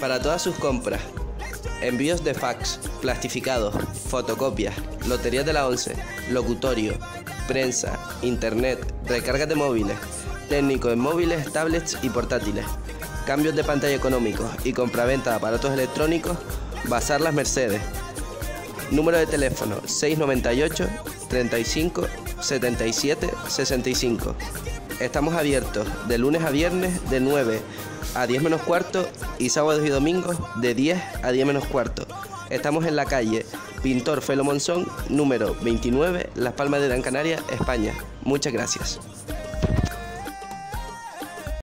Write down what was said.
Para todas sus compras, envíos de fax, plastificados, fotocopias, loterías de la ONCE, locutorio, prensa, internet, recargas de móviles, técnico en móviles, tablets y portátiles, cambios de pantalla económicos y compraventa de aparatos electrónicos, Bazar Las Mercedes. Número de teléfono 698 35 77 65. Estamos abiertos de lunes a viernes de 9 a 10 menos cuarto y sábados y domingos de 10 a 10 menos cuarto. Estamos en la calle Pintor Felo Monzón, número 29, Las Palmas de Gran Canaria, España. Muchas gracias.